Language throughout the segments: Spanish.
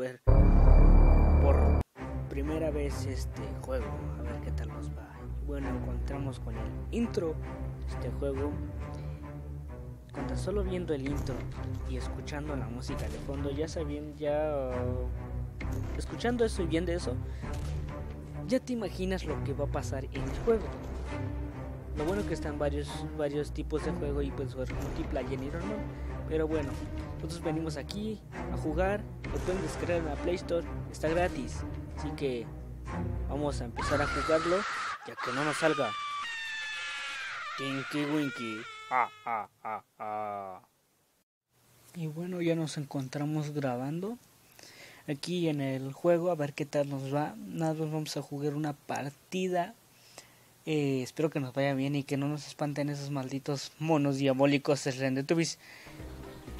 ver por primera vez este juego, a ver qué tal nos va. Bueno, encontramos con el intro de este juego. Con tan solo viendo el intro y escuchando la música de fondo, ya sabiendo, ya escuchando eso y viendo eso, ya te imaginas lo que va a pasar en el juego. Lo bueno que están varios varios tipos de juego y pues multiplayer y normal. Pero bueno, nosotros venimos aquí a jugar, lo pueden descargar en la Play Store, está gratis. Así que vamos a empezar a jugarlo ya que no nos salga Tinky Winky. Ah, ah, ah, ah. Y bueno, ya nos encontramos grabando aquí en el juego a ver qué tal nos va. Nada más vamos a jugar una partida. Eh, espero que nos vaya bien y que no nos espanten esos malditos monos diabólicos de Rendetubis.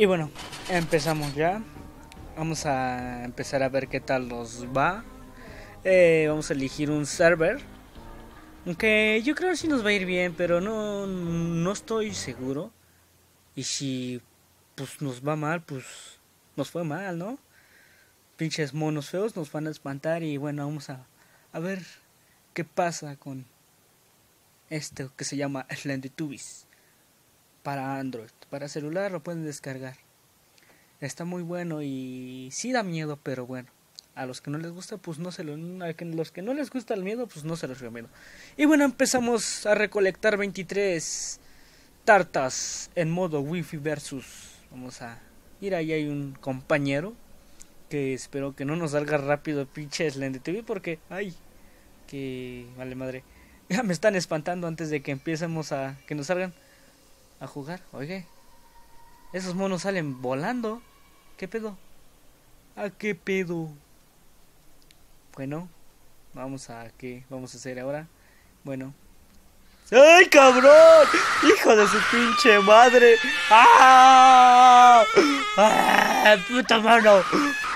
Y bueno, empezamos ya. Vamos a empezar a ver qué tal nos va. Eh, vamos a elegir un server. Aunque yo creo que sí nos va a ir bien, pero no, no estoy seguro. Y si pues nos va mal, pues nos fue mal, ¿no? Pinches monos feos nos van a espantar y bueno, vamos a, a ver qué pasa con esto que se llama Slendytubbies para Android. Para celular lo pueden descargar. Está muy bueno y sí da miedo, pero bueno. A los que no les gusta, pues no se lo... A los que no les gusta el miedo, pues no se los recomiendo. Y bueno, empezamos a recolectar 23 tartas en modo wifi versus. Vamos a ir ahí hay un compañero que espero que no nos salga rápido pinche Slender TV porque ay que vale madre. Ya me están espantando antes de que empecemos a que nos salgan a jugar. Oye, esos monos salen volando. ¿Qué pedo? ¿A qué pedo? Bueno, vamos a qué vamos a hacer ahora. Bueno. ¡Ay, cabrón! ¡Hijo de su pinche madre! ¡Ah! ¡Ah! ¡Puta mano!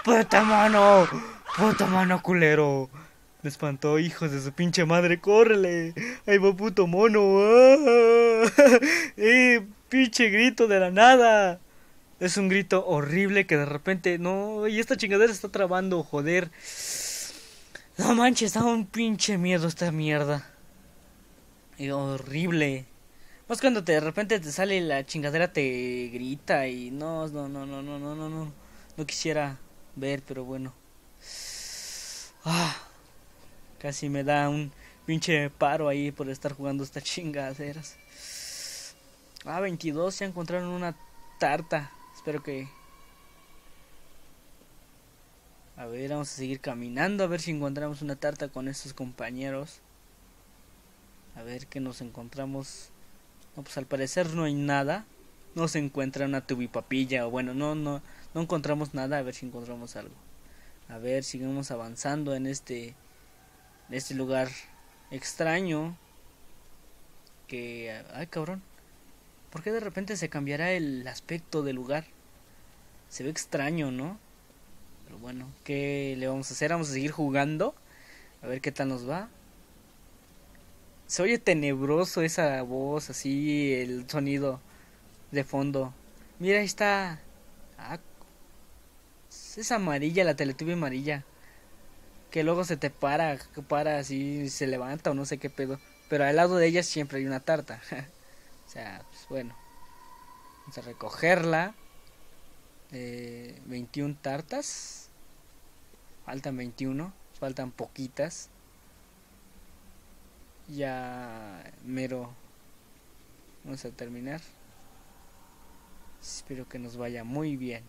¡Puta mano! ¡Puta mano, culero! Me espantó, hijos de su pinche madre, córrele. Ahí va puto mono. ¡Ah! ¡Eh! Pinche grito de la nada. Es un grito horrible que de repente. No, y esta chingadera está trabando, joder. No manches, da un pinche miedo esta mierda. Y horrible. Más cuando te, de repente te sale la chingadera, te grita y no, no, no, no, no, no, no, no. No quisiera ver, pero bueno. Ah. Casi me da un pinche paro ahí por estar jugando estas chingaderas. Ah, 22, ya encontraron una tarta. Espero que... A ver, vamos a seguir caminando a ver si encontramos una tarta con estos compañeros. A ver qué nos encontramos. No, pues al parecer no hay nada. No se encuentra una tubipapilla. O bueno, no, no, no encontramos nada. A ver si encontramos algo. A ver, sigamos avanzando en este de este lugar extraño que ay cabrón ¿por qué de repente se cambiará el aspecto del lugar? se ve extraño ¿no? pero bueno ¿qué le vamos a hacer? vamos a seguir jugando a ver qué tal nos va se oye tenebroso esa voz así el sonido de fondo mira ahí está ah, es amarilla la teletuve amarilla que luego se te para, para así, se levanta o no sé qué pedo. Pero al lado de ella siempre hay una tarta. o sea, pues bueno. Vamos a recogerla. Eh, 21 tartas. Faltan 21. Faltan poquitas. Ya mero. Vamos a terminar. Espero que nos vaya muy bien.